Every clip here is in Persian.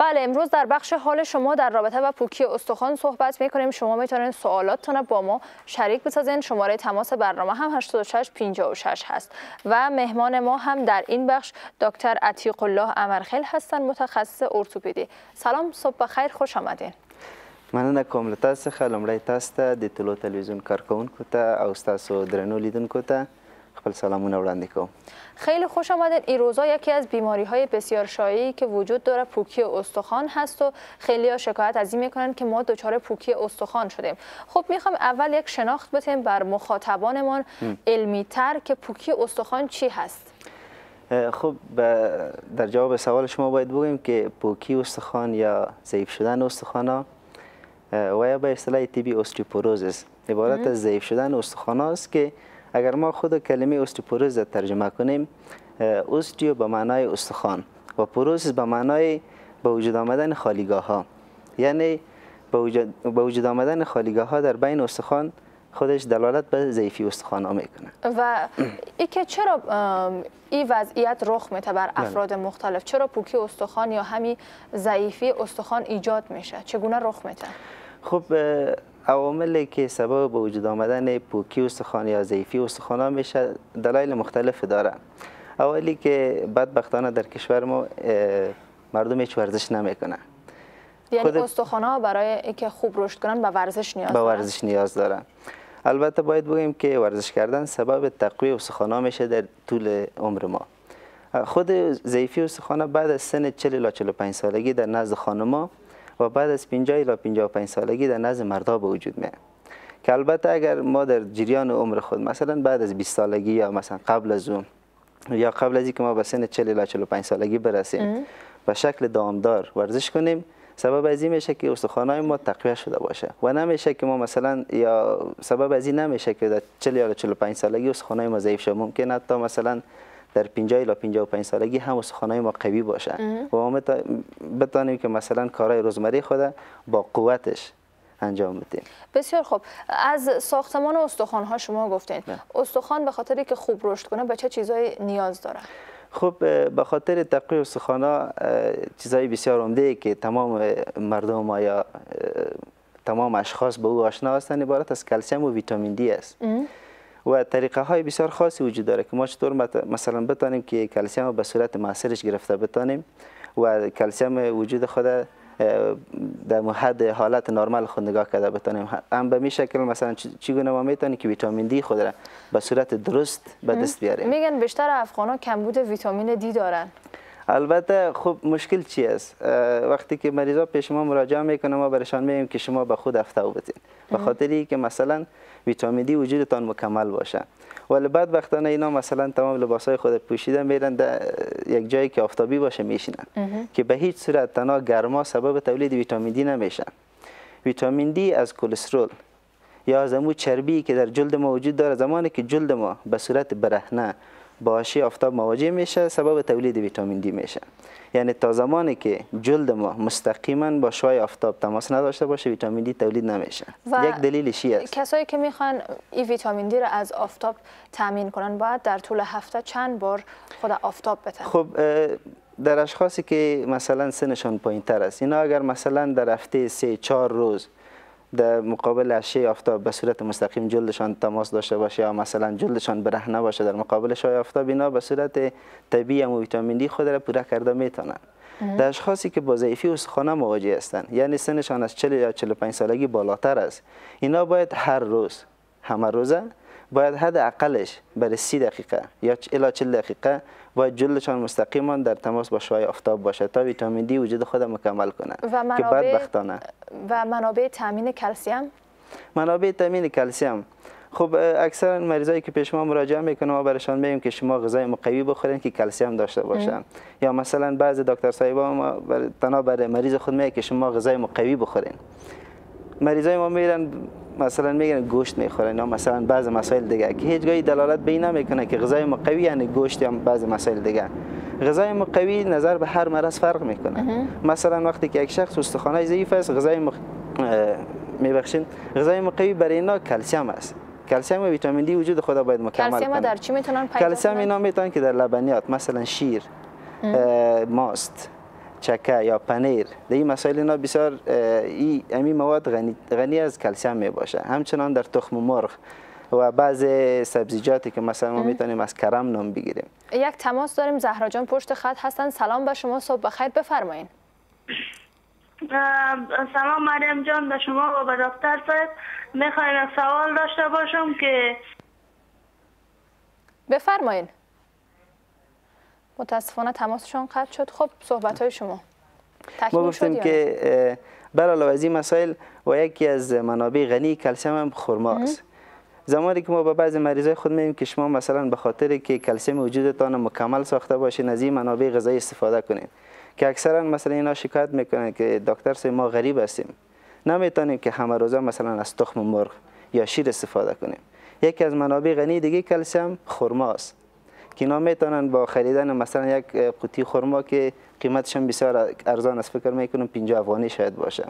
بله امروز در بخش حال شما در رابطه با پوکی استخوان صحبت می‌کنیم. شما می‌تونید سوالاتتون با ما شریک بسازین. شماره تماس برنامه هم 86 56 هست و مهمان ما هم در این بخش دکتر عتیق الله امرخیل هستند متخصص ارتوپدی سلام صبح بخیر خوش آمدین. مننه کوم له تاسو څخه لومړی تاسو ته د تلو تلویزیون کارکونکو ته او ستاسو درنو لیدونکو ته. خپل سلامونه وړاندې کوم. خیلی خوش آمدید. این روزا یکی از بیماری های بسیار شایعی که وجود داره پوکی استخوان هست و خیلی ها شکایت از این می‌کنن که ما دچار پوکی استخوان شدیم. خب می‌خوام اول یک شناخت بدیم بر مخاطبانمان علمی تر که پوکی استخوان چی هست. خب در جواب سوال شما باید بگویم که پوکی استخوان یا ضعیف شدن استخوان ها و یا به اصطلاح تیبی استیپوروزس عبارت از ضعیف شدن استخوان است که اگر ما خود کلمه استیپوروز ترجمه کنیم استیو به معنای استخوان و پروز به معنای به وجود آمدن خالیگاه ها یعنی به وجود آمدن خالیگاه ها در بین استخوان خودش دلالت به ضعیفی استخوان ها می‌کنه. و ای که چرا این وضعیت رخ میته بر بله. افراد مختلف؟ چرا پوکی استخوان یا همین ضعیفی استخوان ایجاد میشه؟ چگونه رخ میته خب عواملی که سبب به وجود آمدن پوکی استخوان یا ضعیفی استخوان ها میشه دلایل مختلف داره. اولی که بدبختانه در کشور ما مردم هیچ ورزش نمی‌کنن. یعنی خود... استخوان ها برای اینکه خوب رشد کنن به ورزش نیاز به ورزش نیاز دارن. البته باید بگیم که ورزش کردن سبب تقویه استخوان ها میشه در طول عمر ما. خود ضعیفی استخوان بعد از سن 40 تا 45 سالگی در نزد خانما و بعد از 50 الی 55 سالگی در نزد مردا به وجود میاد. که البته اگر ما در جریان عمر خود مثلا بعد از 20 سالگی یا مثلا قبل از اون یا قبل از اینکه ما به سن 40 الی 45 سالگی برسیم به شکل دامدار ورزش کنیم سبب از این میشه که استخوانهای ما تقویت شده باشه. و نمیشه که ما مثلا یا سبب از این نمیشه که در 40 یا 45 سالگی استخوانهای ما ضعیف شه. ممکن حتی مثلا در 50 الی 55 سالگی هم استخوانهای ما قوی باشه. و ما بتانیم که مثلا کارهای روزمره خود با قوتش انجام بدیم. بسیار خوب. از ساختمان استخوان ها شما گفتین. استخوان به خاطری که خوب رشد کنه به چه چیزایی نیاز داره؟ خب به خاطر تقویه استخوانا چیزهای بسیار عمده که تمام مردم ما یا تمام اشخاص به او آشنا هستند عبارت از کلسیم و ویتامین دی است. و طریقه های بسیار خاصی وجود داره که ما چطور مثلا بتانیم که کلسیم به صورت موثرش گرفته بتانیم و کلسیم وجود خود در حد حالت نرمال خود نگاه کرده بتانیم. هم به می شکل مثلا چگونه ما می‌تونیم که ویتامین دی خود را به صورت درست به دست بیاریم؟ میگن بیشتر افغان ها کمبود ویتامین دی دارن. البته خب مشکل چی است؟ وقتی که مریضا پیش ما مراجعه می‌کنه ما برشان میگیم که شما به خود افتاو بدین به خاطری که مثلا ویتامین دی وجودتان مکمل باشه. ولی بعد وقتانه اینا مثلا تمام لباس های خود پوشیده میرن در یک جایی که آفتابی باشه میشینن. که به هیچ صورت تنها گرما سبب تولید ویتامین دی نمیشه. ویتامین دی از کلسترول یا از امو چربی که در جلد ما وجود داره زمانی که جلد ما به صورت برهنه با آفتاب مواجه میشه سبب تولید ویتامین دی میشه. یعنی تا زمانی که جلد ما مستقیما با شوای آفتاب تماس نداشته باشه ویتامین دی تولید نمیشه. یک دلیلش است. کسایی که می‌خوان این ویتامین دی را از آفتاب تامین کنن باید در طول هفته چند بار خود آفتاب بتن. خب در اشخاصی که مثلا سنشان پایین تر است اینا اگر مثلا در هفته سه چهار روز در مقابل اشعه آفتاب به صورت مستقیم جلدشان تماس داشته باشه یا مثلا جلدشان برهنه باشه در مقابل شای آفتاب اینا به صورت طبیعی و ویتامین دی خود را پوره کرده می‌تونن. در اشخاصی که با ضعیفی استخوان مواجه هستند یعنی سنشان از 40 یا 45 سالگی بالاتر است. اینا باید هر روز همه روزه باید حد اقلش برای سی دقیقه یا الی 40 دقیقه باید جلدشان مستقیما در تماس با شعاع آفتاب باشه تا ویتامین دی وجود خود مکمل کنه و منابع که و منابع تامین کلسیم؟ منابع تامین کلسیم. خب اکثر مریضایی که پیش ما مراجعه می‌کنه ما برشان میگیم که شما غذای مقوی بخورین که کلسیم داشته باشن. یا مثلا بعض دکتر صاحبا ما تنها برای مریض خود میگه که شما غذای مقوی بخورین. مریضای ما میرن مثلا میگن گوشت می‌خورن یا مثلا بعض مسائل دیگه. که هیچ گاهی دلالت به این نمی‌کنه که غذای مقوی یعنی گوشت یا بعض مسائل دیگه. غذای مقوی نظر به هر مرض فرق می‌کنه. مثلا وقتی که یک شخص استخوانای ضعیف است غذای مق... میبخشین. غذای مقوی برای اینا کلسیم است. کلسیم و ویتامین دی وجود خدا باید مکمل کلسیم در چی می‌تونن پیدا کلسیم اینا می‌تونن که در لبنیات مثلا شیر ماست. چکه یا پنیر. در این مسائل اینا بسیار این امی مواد غنی, غنی از کلسیم می باشه. همچنان در تخم مرغ و بعض سبزیجاتی که مثلا ما می‌تونیم از کرم نام بگیریم. یک تماس داریم. زهرا جان پشت خط هستن. سلام به شما صبح بخیر. بفرمایید سلام مریم جان به شما و به دکتر صاحب. می‌خوایم سوال داشته باشم که بفرمایید متاسفانه تماسشون قطع شد. خب صحبت های شما ما گفتیم که برای از این مسائل و یکی از منابع غنی کلسیم هم خرما است. زمانی که ما با بعضی مریضای خود میگیم که شما مثلا به خاطر که کلسیم وجودتان مکمل ساخته باشین از این منابع غذایی استفاده کنید که اکثرا مثلا اینا شکایت می‌کنن که دکتر سه ما غریب هستیم. نمی‌تونیم که همه روزه مثلا از تخم مرغ یا شیر استفاده کنیم. یکی از منابع غنی دیگه کلسیم خرما است. که اینا می‌تونن با خریدن مثلا یک قوطی خرما که قیمتش بسیار ارزان است. فکر می‌کنم 50 افغانی شاید باشه.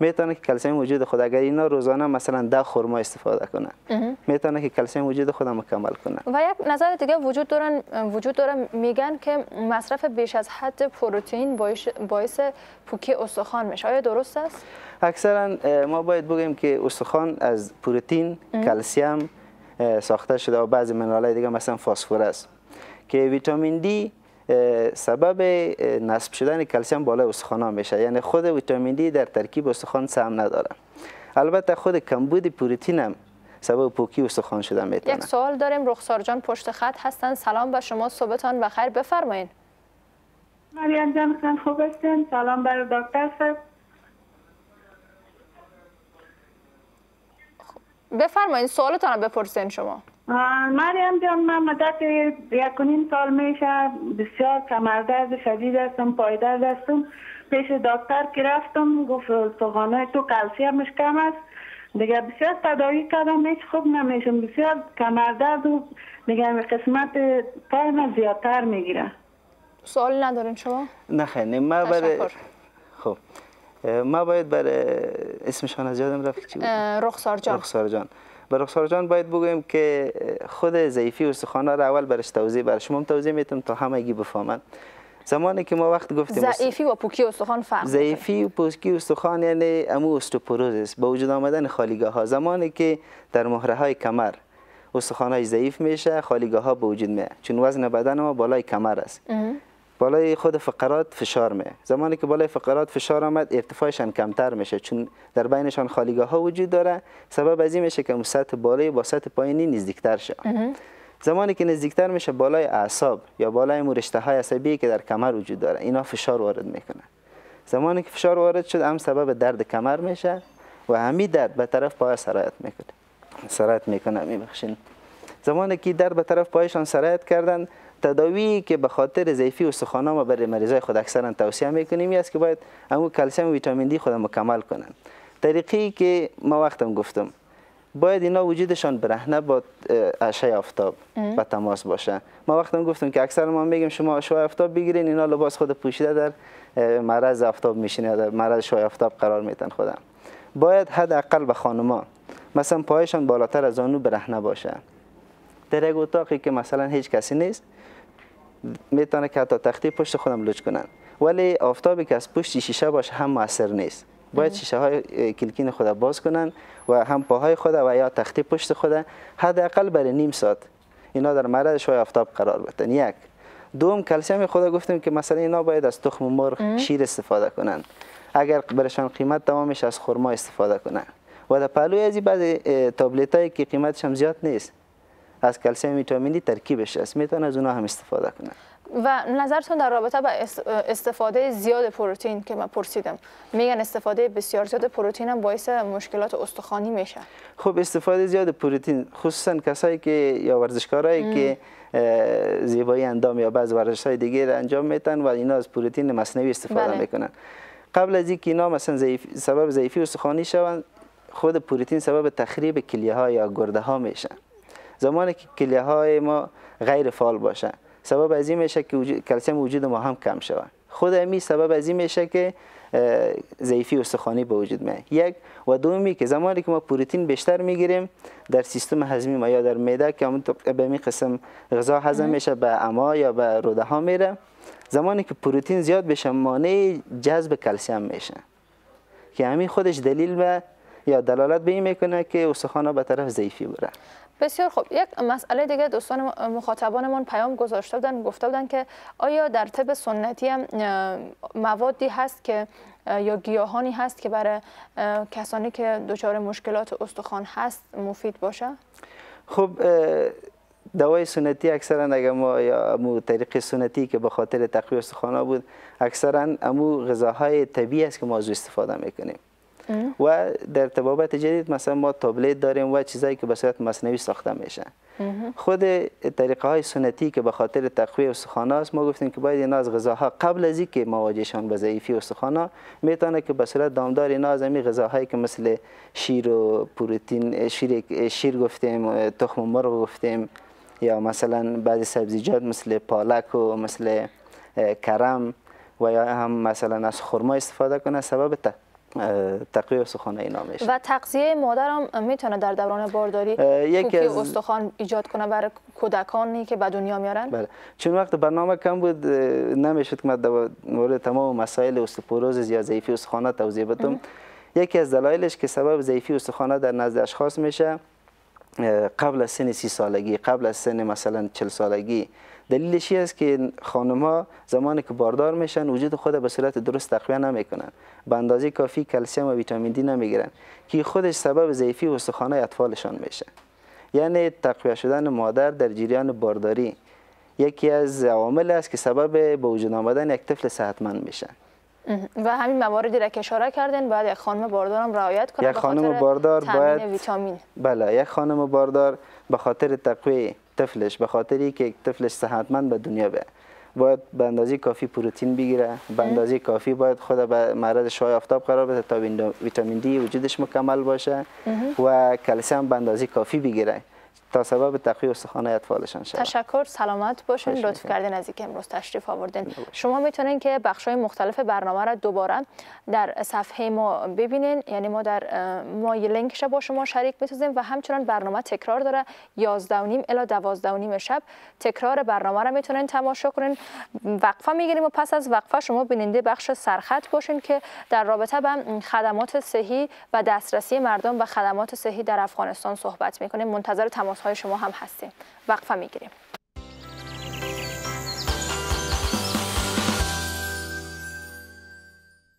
می‌تونه که کلسیم وجود خود اگر اینا روزانه مثلا ده خرما استفاده کنه می‌تونه که کلسیم وجود خود مکمل کنه. و یک نظر دیگه وجود دارن وجود داره میگن که مصرف بیش از حد پروتئین باعث پوکی استخوان میشه. آیا درست است؟ اکثرا ما باید بگیم که استخوان از پروتئین کلسیم ساخته شده و بعضی منرالهای دیگه مثلا فسفر است. که ویتامین دی سبب نصب شدن کلسیم بالای استخوان میشه. یعنی خود ویتامین دی در ترکیب استخوان سهم نداره البته خود کمبود پروتئین هم سبب پوکی استخوان شدن می‌تونه. یک سوال داریم. رخسار جان پشت خط هستن. سلام به شما. صبحتان بخیر. بفرمایید مریم جان خوب هستین. سلام بر دکتر صاحب. بفرمایید سوالتان بپرسین شما. مریم جان من مدت یک نیم سال میشه بسیار کمردرد شدید هستم پایدرد هستم. پیش دکتر که رفتم گفت سخانه تو کلسیمش کم است. دیگه بسیار تداوی کردم هیچ خوب نمیشم. بسیار کمردرد و دیگه قسمت پای من زیادتر می‌گیره. سوال ندارین شما؟ نه خیلی ما برای خب ما باید برای اسمشان از یادم رفت چی بود؟ رخسار جان. رخسار جان. به رخسار جان باید بگویم که خود ضعیفی استخوان را اول برش توضیح بر شما توضیح می‌تونم تا همگی بفهمن. زمانی که ما وقت گفتیم ضعیفی و پوکی استخوان فرق ضعیفی و پوکی استخوان یعنی امو استوپوروزیس با وجود آمدن خالیگاه ها زمانی که در مهره های کمر استخوان های ضعیف میشه خالیگاه ها به وجود میاد چون وزن بدن ما بالای کمر است. بالای خود فقرات فشار می زمانی که بالای فقرات فشار آمد ارتفاعشان کمتر میشه چون در بینشان خالیگاه ها وجود داره. سبب از این میشه که سطح بالای با سطح پایینی نزدیکتر شه. زمانی که نزدیکتر میشه بالای اعصاب یا بالای مرشته های عصبی که در کمر وجود داره اینا فشار وارد می‌کنه زمانی که فشار وارد شد هم سبب درد کمر میشه و همین درد به طرف پای سرایت می‌کنه. سرایت می‌کنه میبخشین. زمانی که درد به طرف پایشان سرایت کردن تداوی که به خاطر ضعیفی استخوان ما برای مریضای خود اکثرا توصیه می‌کنیم است که باید همون کلسیم و ویتامین دی خود مکمل کنن. طریقی که ما وقتم گفتم باید اینا وجودشان برهنه با اشعه آفتاب به تماس باشه. ما وقتم گفتم که اکثر ما میگیم شما اشعه آفتاب بگیرین اینا لباس خود پوشیده در معرض آفتاب میشینه در معرض اشعه آفتاب قرار میتن خودم. باید حداقل به خانما مثلا پایشان بالاتر از آنو برهنه باشه. در یک اتاقی که مثلا هیچ کسی نیست می‌تونه که حتی تختی پشت خودم لج کنن. ولی آفتابی که از پشت شیشه باشه هم موثر نیست. باید شیشه های کلکین خود باز کنن و هم پاهای خود و یا تختی پشت خود حداقل برای نیم ساعت. اینا در معرض شوی آفتاب قرار بدن. یک. دوم کلسیم خدا گفتیم که مثلا اینا باید از تخم مرغ شیر استفاده کنن. اگر برشان قیمت تمامش از خرما استفاده کنن. و در پهلوی از بعضی تابلت هایی که قیمتش هم زیاد نیست. از کلسیم ویتامینی ترکیبش است. می‌تونه از اونها هم استفاده کنه. و نظرتون در رابطه با استفاده زیاد پروتئین که من پرسیدم میگن استفاده بسیار زیاد پروتئین هم باعث مشکلات استخوانی میشه. خب استفاده زیاد پروتئین خصوصا کسایی که یا ورزشکارایی که زیبایی اندام یا بعض ورزش های دیگه انجام میتن و اینا از پروتئین مصنوعی استفاده بله. می‌کنن. قبل از اینکه اینا مثلا زیف... سبب ضعیفی استخوانی شوند خود پروتئین سبب تخریب کلیه ها یا گرده ها میشه زمانی که کلیه های ما غیر فعال باشه سبب از این میشه که کلسیم وجود ما هم کم شود. خود امی سبب از این میشه که ضعیفی استخوانی به وجود میاد. یک و دومی که زمانی که ما پروتئین بیشتر می‌گیریم در سیستم هضمی ما یا در معده که به می قسم غذا هضم میشه به اما یا به روده ها میره. زمانی که پروتئین زیاد بشه مانع جذب کلسیم میشه. که همین خودش دلیل به یا دلالت به این می‌کنه که استخوان به طرف ضعیفی بره بسیار خوب. یک مسئله دیگه دوستان مخاطبانمون پیام گذاشته بودن گفته بودن که آیا در طب سنتی هم موادی هست که یا گیاهانی هست که برای کسانی که دچار مشکلات استخوان هست مفید باشه؟ خب دوای سنتی اکثرا اگر ما یا امو طریق سنتی که به خاطر تقویه استخوان بود اکثرا امو غذاهای طبیعی است که ما از استفاده می‌کنیم. و در طبابت جدید مثلا ما تابلت داریم و چیزایی که به صورت مصنوعی ساخته میشه. خود طریقه های سنتی که به خاطر تقویه استخوان است ما گفتیم که باید اینا از غذاها قبل از اینکه مواجهشان به ضعیفی استخوان می‌تونه که به صورت دامدار اینا از همین غذاهایی که مثل شیر و پروتئین شیر شیر گفتیم تخم مرغ گفتیم یا مثلا بعضی سبزیجات مثل پالک و مثل کرم و یا هم مثلا از خرما استفاده کنه. سبب تقویه استخوان اینا میشه. و تغذیه مادر هم می‌تونه در دوران بارداری یکی از استخوان ایجاد کنه برای کودکانی که به دنیا میارن؟ بله. چون وقت برنامه کم بود نمی‌شد که من مورد تمام مسائل استوپوروز یا ضعیفی استخوان توضیح بدم. یکی از دلایلش که سبب ضعیفی استخوان در نزد اشخاص میشه قبل از سن سی سالگی قبل از سن مثلا چل سالگی دلیلش است که خانم ها زمانی که باردار میشن وجود خود به صورت درست تقویه نمی‌کنن. به اندازه کافی کلسیم و ویتامین دی نمی‌گیرن که خودش سبب ضعیفی استخوان اطفالشان میشه. یعنی تقویه شدن مادر در جریان بارداری یکی از عوامل است که سبب به وجود آمدن یک طفل صحتمند میشه. و همین مواردی را که اشاره کردین باید یک خانم باردار هم رعایت کنه یک خانم باردار باید ویتامین. بله یک خانم باردار به خاطر تقویه طفلش به خاطری که طفلش صحتمند به دنیا به باید به اندازه کافی پروتئین بگیره به اندازه کافی باید خود به معرض شعاع آفتاب قرار بده تا ویتامین دی وجودش مکمل باشه و کلسیم به اندازه کافی بگیره. تا سبب تقویه استخوان اطفالشان شود. تشکر سلامت باشین. لطف کردین از اینکه امروز تشریف آوردین. شما می‌تونین که بخش های مختلف برنامه را دوباره در صفحه ما ببینین. یعنی ما در ما یه لینکش با شما شریک می‌سازیم و همچنان برنامه تکرار داره. 11 و نیم الی 12 و نیم شب تکرار برنامه را می‌تونین تماشا کنین. وقفه می‌گیریم و پس از وقفه شما بیننده بخش سرخط باشین که در رابطه با خدمات صحی و دسترسی مردم و خدمات صحی در افغانستان صحبت می‌کنیم. منتظر تماس های شما هم هستیم. وقفه می‌گیریم.